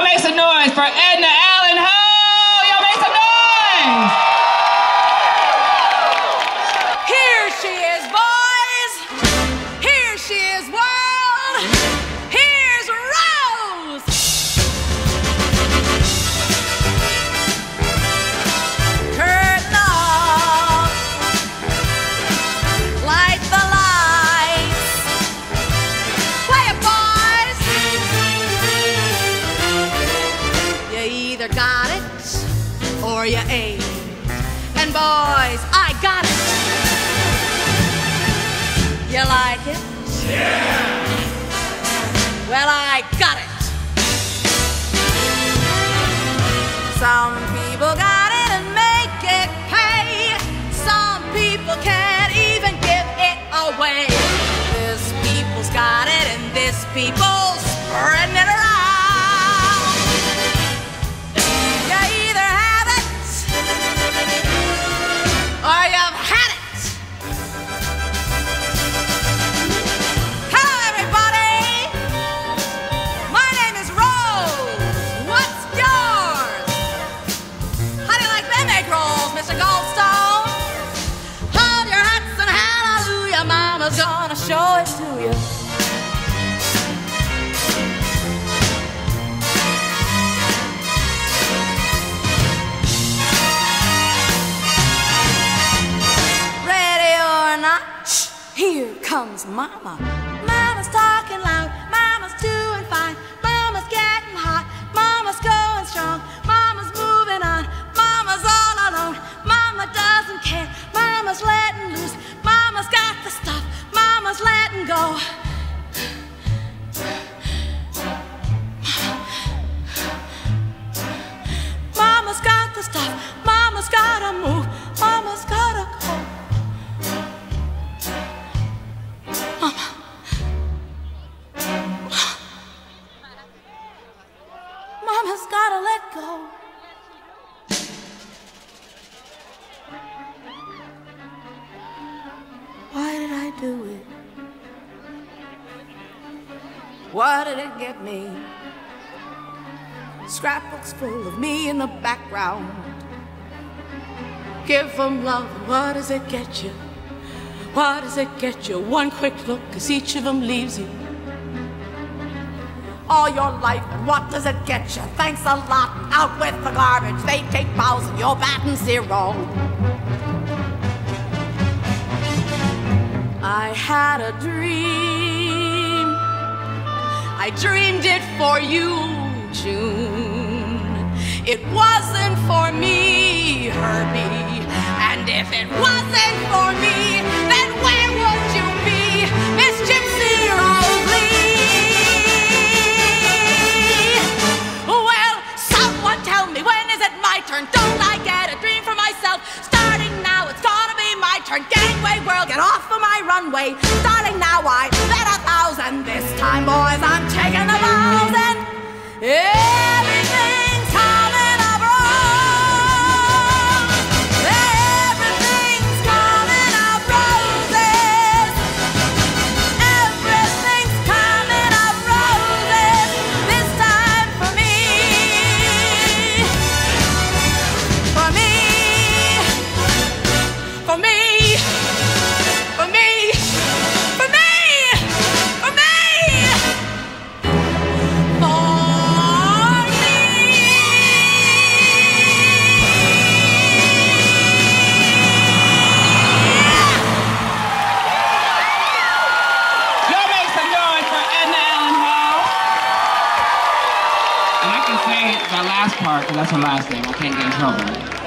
Y'all make some noise for Edna Allan Hoe! Y'all make some noise! Here she is, boys. Here she is, world. Got it or you ain't. And boys, I got it. You like it? Yeah. Well, I got it. Some people got it and make it pay. Some people can't even give it away. This people's got it and this people's show it to you. Ready or not, here comes Mama. Mama's talking go. What did it get me? Scrapbooks full of me in the background. Give them love, what does it get you? What does it get you? One quick look, cause each of them leaves you all your life, and what does it get you? Thanks a lot, out with the garbage. They take bows and you're batting zero. I had a dream. I dreamed it for you, June. It wasn't for me, Herbie. And if it wasn't for me, then where would you be, Miss Gypsy Rose Lee? Well, someone tell me when is it my turn? Don't I get a dream for myself? Starting now, it's gonna be my turn. Gangway world, get off of my runway. Starting now, I bet a thousand. This time, boys, I'm Ei! Part, because that's her last name. I can't get in trouble.